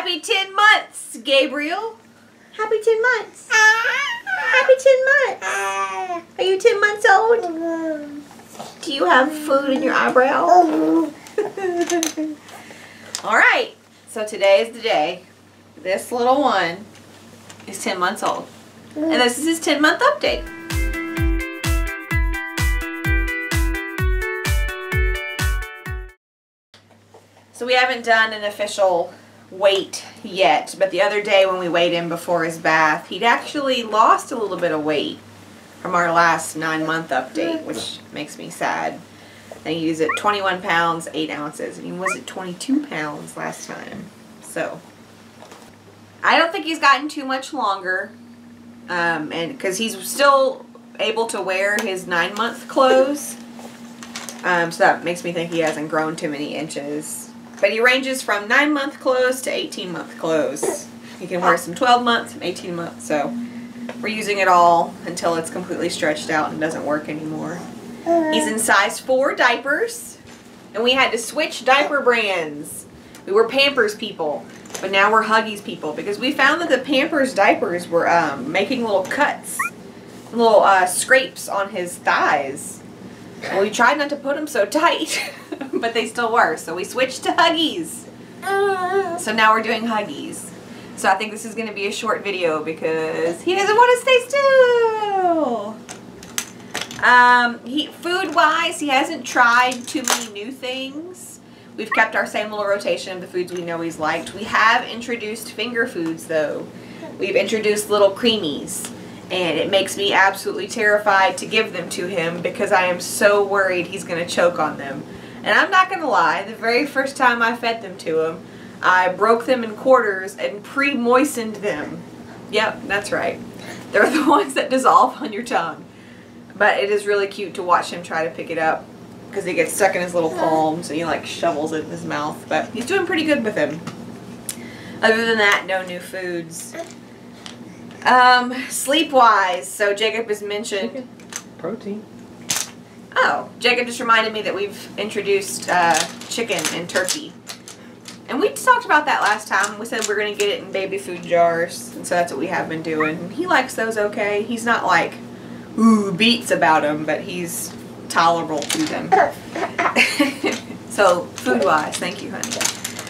Happy 10 months, Gabriel. Happy 10 months. Happy 10 months. Are you 10 months old? Do you have food in your eyebrow? All right. So today is the day. This little one is 10 months old. And this is his 10 month update. So we haven't done an official weight yet, but the other day when we weighed him before his bath, he'd actually lost a little bit of weight from our last nine month update, which makes me sad. And he was at 21 pounds, 8 ounces, and he was at 22 pounds last time. So, I don't think he's gotten too much longer, um, and because he's still able to wear his nine month clothes. Um, so that makes me think he hasn't grown too many inches. But he ranges from 9 month clothes to 18 month clothes. He can wear some 12 months, some 18 months. So we're using it all until it's completely stretched out and doesn't work anymore. He's in size 4 diapers. And we had to switch diaper brands. We were Pampers people. But now we're Huggies people. Because we found that the Pampers diapers were um, making little cuts. Little uh, scrapes on his thighs. Well, we tried not to put them so tight, but they still were. So we switched to Huggies. So now we're doing Huggies. So I think this is going to be a short video because he doesn't want to stay still. Um, he food-wise, he hasn't tried too many new things. We've kept our same little rotation of the foods we know he's liked. We have introduced finger foods, though. We've introduced little creamies and it makes me absolutely terrified to give them to him because I am so worried he's going to choke on them. And I'm not going to lie, the very first time I fed them to him, I broke them in quarters and pre-moistened them. Yep, that's right. They're the ones that dissolve on your tongue. But it is really cute to watch him try to pick it up because he gets stuck in his little palms and he like shovels it in his mouth. But he's doing pretty good with him. Other than that, no new foods. Um, sleep-wise, so Jacob has mentioned... Protein. Oh, Jacob just reminded me that we've introduced uh, chicken and turkey. And we talked about that last time. We said we're going to get it in baby food jars. And so that's what we have been doing. He likes those okay. He's not like, ooh, beats about them, but he's tolerable to them. so, food-wise, thank you, honey.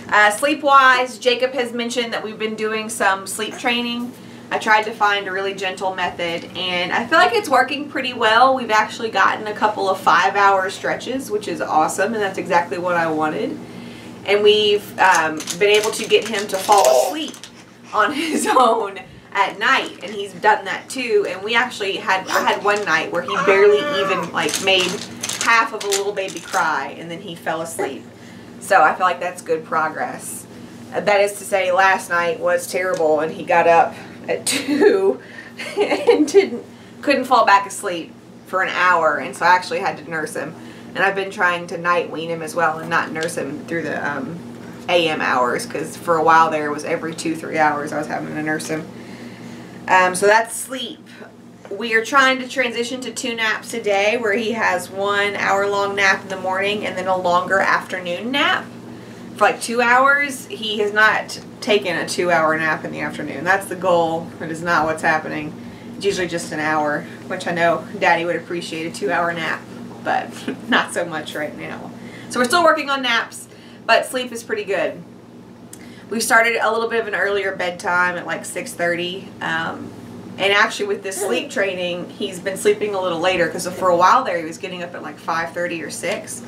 Uh, Sleep-wise, Jacob has mentioned that we've been doing some sleep training. I tried to find a really gentle method and I feel like it's working pretty well. We've actually gotten a couple of five hour stretches which is awesome and that's exactly what I wanted. And we've um, been able to get him to fall asleep on his own at night and he's done that too and we actually had I had one night where he barely even like made half of a little baby cry and then he fell asleep. So I feel like that's good progress. That is to say last night was terrible and he got up at 2 and didn't couldn't fall back asleep for an hour and so I actually had to nurse him. And I've been trying to night wean him as well and not nurse him through the um, AM hours because for a while there was every two three hours I was having to nurse him. Um, so that's sleep. We are trying to transition to two naps a day where he has one hour long nap in the morning and then a longer afternoon nap for like two hours he has not taken a two hour nap in the afternoon. That's the goal. It is not what's happening. It's usually just an hour, which I know Daddy would appreciate a two hour nap, but not so much right now. So we're still working on naps, but sleep is pretty good. We started a little bit of an earlier bedtime at like 6.30. Um, and actually with this sleep training, he's been sleeping a little later because for a while there he was getting up at like 5.30 or 6.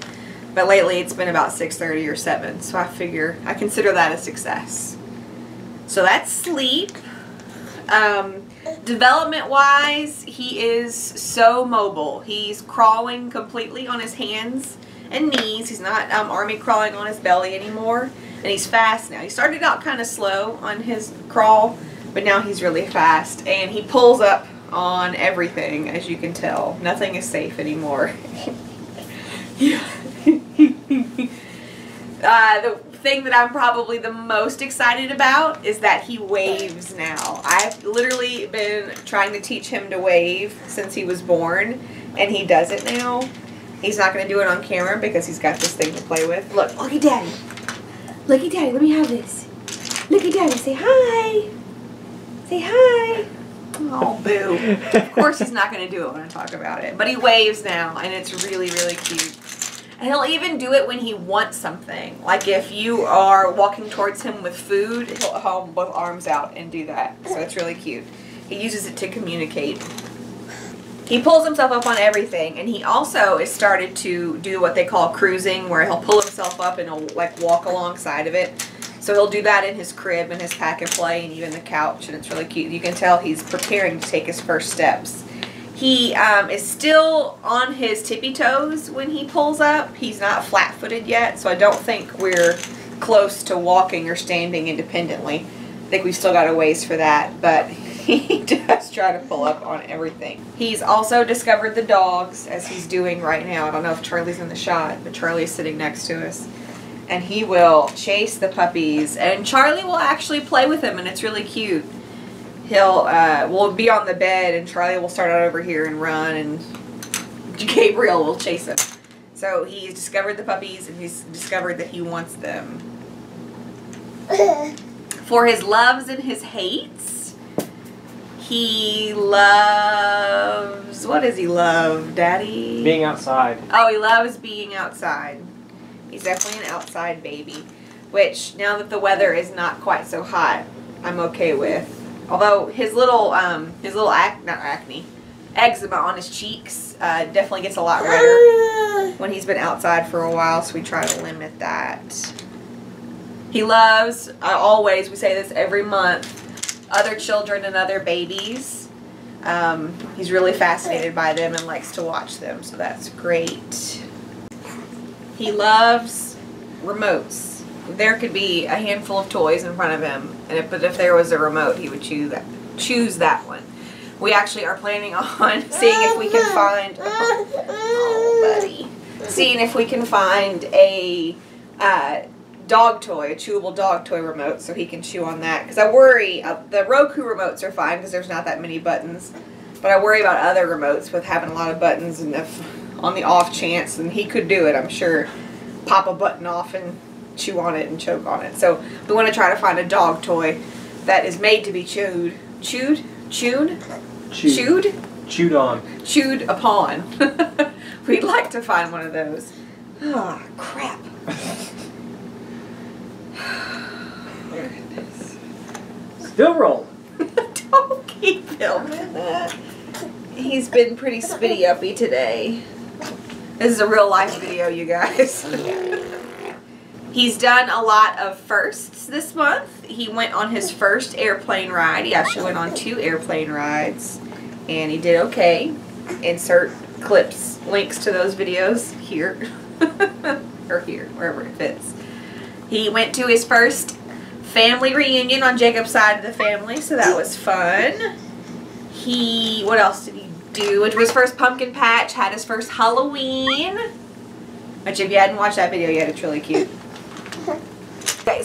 But lately it's been about 6.30 or 7. So I figure, I consider that a success. So that's sleep. Um, development wise, he is so mobile. He's crawling completely on his hands and knees. He's not um, army crawling on his belly anymore. And he's fast now. He started out kind of slow on his crawl, but now he's really fast. And he pulls up on everything, as you can tell. Nothing is safe anymore. yeah. uh, the thing that I'm probably the most excited about is that he waves now. I've literally been trying to teach him to wave since he was born, and he does it now. He's not going to do it on camera because he's got this thing to play with. Look, look at Daddy. Look at Daddy. Let me have this. Look at Daddy. Say hi. Say hi. Oh, boo. of course he's not going to do it when I talk about it. But he waves now, and it's really, really cute. And he'll even do it when he wants something. Like if you are walking towards him with food, he'll hold both arms out and do that. So it's really cute. He uses it to communicate. He pulls himself up on everything, and he also is started to do what they call cruising, where he'll pull himself up and he'll like walk alongside of it. So he'll do that in his crib and his pack and play and even the couch, and it's really cute. You can tell he's preparing to take his first steps. He um, is still on his tippy toes when he pulls up. He's not flat footed yet, so I don't think we're close to walking or standing independently. I think we've still got a ways for that, but he does try to pull up on everything. He's also discovered the dogs, as he's doing right now. I don't know if Charlie's in the shot, but Charlie's sitting next to us and he will chase the puppies and Charlie will actually play with him and it's really cute. He'll uh, will be on the bed and Charlie will start out over here and run and Gabriel will chase him. So he's discovered the puppies and he's discovered that he wants them. For his loves and his hates, he loves, what does he love, Daddy? Being outside. Oh, he loves being outside. He's definitely an outside baby, which now that the weather is not quite so hot, I'm okay with. Although his little, um, his little ac not acne, eczema on his cheeks uh, definitely gets a lot redder when he's been outside for a while, so we try to limit that. He loves, uh, always, we say this every month, other children and other babies. Um, he's really fascinated by them and likes to watch them, so that's great. He loves remotes. There could be a handful of toys in front of him, and if, but if there was a remote, he would choose that, choose that one. We actually are planning on seeing if we can find, oh, buddy, seeing if we can find a uh, dog toy, a chewable dog toy remote, so he can chew on that. Because I worry, uh, the Roku remotes are fine because there's not that many buttons, but I worry about other remotes with having a lot of buttons and if on the off chance, and he could do it, I'm sure, pop a button off and chew on it and choke on it. So we want to try to find a dog toy that is made to be chewed. Chewed? Chewed? Chewed. Chewed? Chewed on. Chewed upon. We'd like to find one of those. Oh, crap. Still roll. Don't keep filming that. He's been pretty spitty uppy today. This is a real life video, you guys. He's done a lot of firsts this month. He went on his first airplane ride. He actually went on two airplane rides, and he did okay. Insert clips, links to those videos here, or here, wherever it fits. He went to his first family reunion on Jacob's side of the family, so that was fun. He, what else did he do? To his first pumpkin patch, had his first Halloween. Which if you hadn't watched that video yet, it's really cute.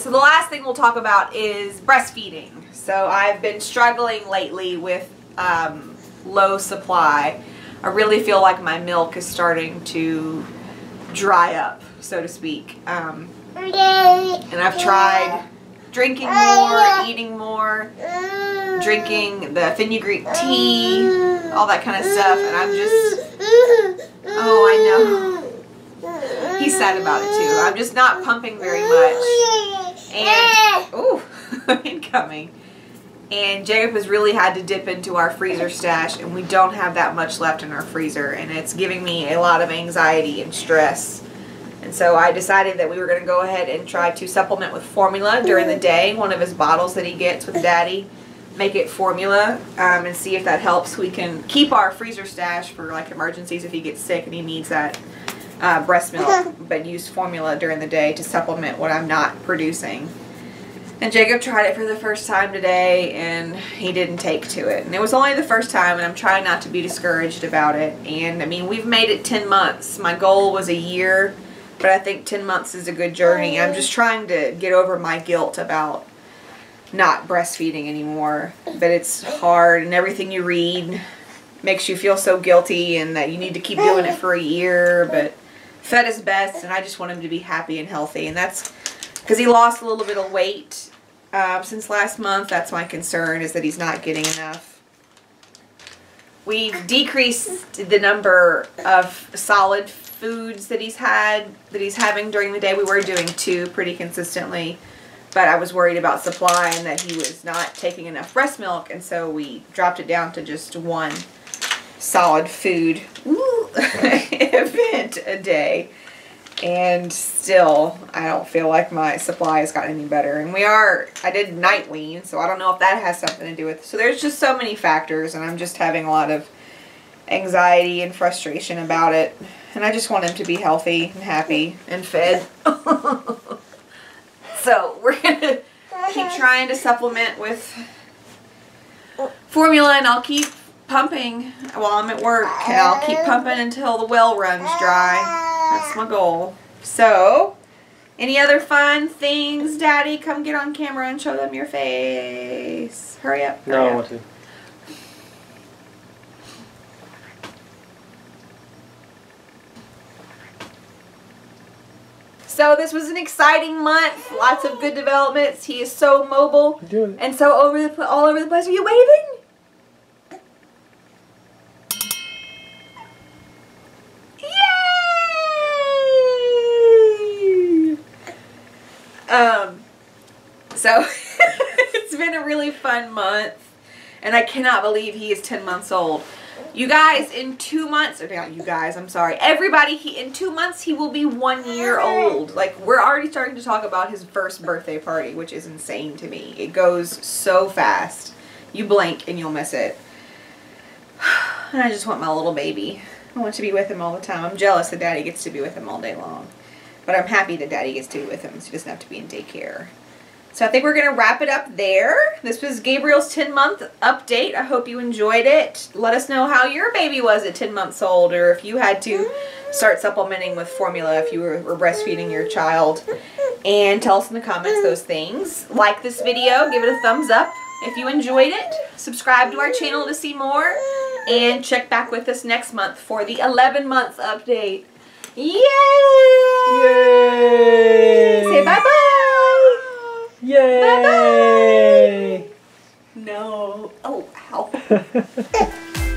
So the last thing we'll talk about is breastfeeding. So I've been struggling lately with um, low supply. I really feel like my milk is starting to dry up, so to speak. Um, and I've tried drinking more, eating more, drinking the fenugreek tea, all that kind of stuff, and I'm just, oh, I know. He's sad about it too. I'm just not pumping very much. And, ooh, incoming. And Jacob has really had to dip into our freezer stash, and we don't have that much left in our freezer, and it's giving me a lot of anxiety and stress. And so I decided that we were going to go ahead and try to supplement with formula during the day, one of his bottles that he gets with daddy make it formula um, and see if that helps. We can keep our freezer stash for like emergencies if he gets sick and he needs that uh, breast milk, but use formula during the day to supplement what I'm not producing. And Jacob tried it for the first time today and he didn't take to it. And it was only the first time and I'm trying not to be discouraged about it. And I mean, we've made it 10 months. My goal was a year, but I think 10 months is a good journey. I'm just trying to get over my guilt about not breastfeeding anymore. But it's hard and everything you read makes you feel so guilty and that you need to keep doing it for a year. But fed is best and I just want him to be happy and healthy. And that's because he lost a little bit of weight uh, since last month. That's my concern is that he's not getting enough. We've decreased the number of solid foods that he's had that he's having during the day. We were doing two pretty consistently, but I was worried about supply and that he was not taking enough breast milk, and so we dropped it down to just one solid food event a day. And still, I don't feel like my supply has gotten any better. And we are, I did night wean, so I don't know if that has something to do with So there's just so many factors, and I'm just having a lot of anxiety and frustration about it. And I just want him to be healthy and happy and fed. so we're going to keep trying to supplement with formula, and I'll keep pumping while I'm at work, and I'll keep pumping until the well runs dry. That's my goal. So, any other fun things, Daddy? Come get on camera and show them your face. Hurry up. Hurry No, I up. want to. So this was an exciting month. Lots of good developments. He is so mobile You're doing it. and so over the all over the place. Are you waving? Yay! Um, so it's been a really fun month, and I cannot believe he is ten months old. You guys, in two months, or not you guys, I'm sorry, everybody, he in two months he will be one year old. Like we're already starting to talk about his first birthday party, which is insane to me. It goes so fast. You blink and you'll miss it. And I just want my little baby. I want to be with him all the time. I'm jealous that Daddy gets to be with him all day long. But I'm happy that Daddy gets to be with him so he doesn't have to be in daycare. So I think we're going to wrap it up there. This was Gabriel's 10 month update. I hope you enjoyed it. Let us know how your baby was at 10 months old or if you had to start supplementing with formula if you were, were breastfeeding your child. And tell us in the comments those things. Like this video, give it a thumbs up if you enjoyed it. Subscribe to our channel to see more. And check back with us next month for the 11 month update. Yay! Yay! Say bye bye! Yay! No. Oh, ow.